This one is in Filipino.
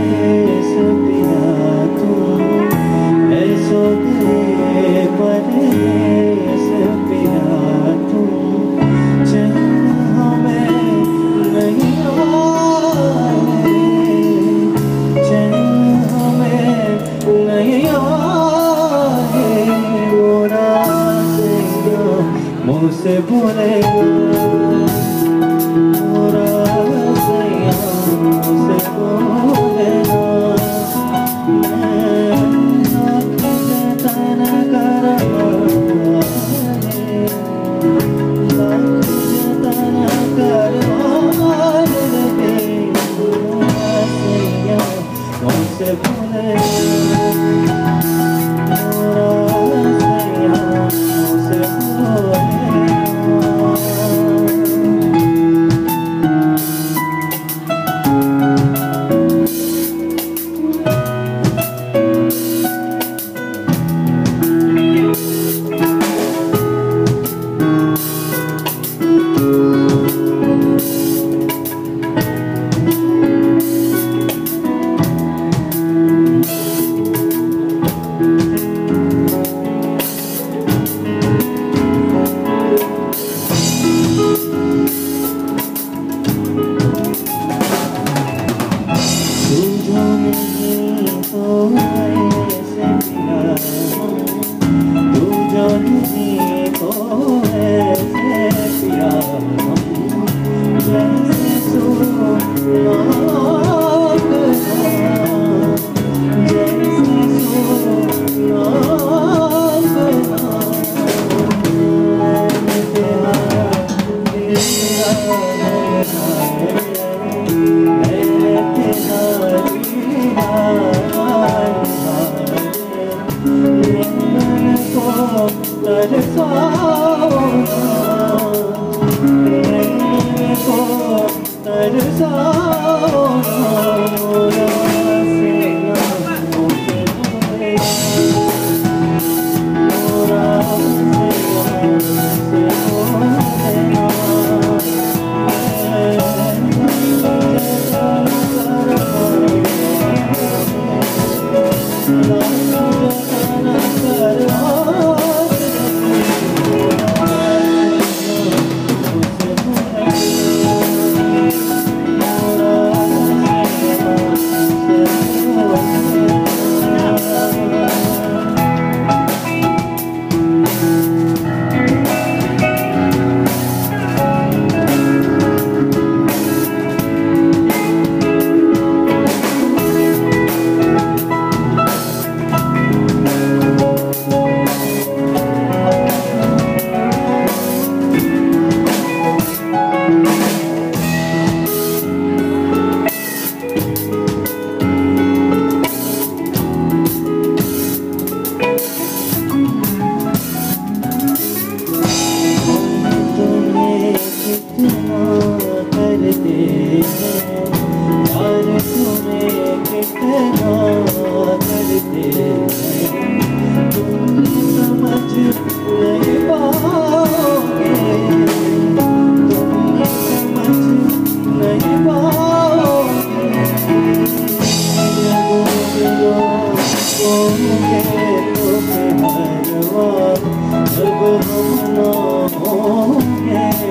eres soberano, eres soberano. There's a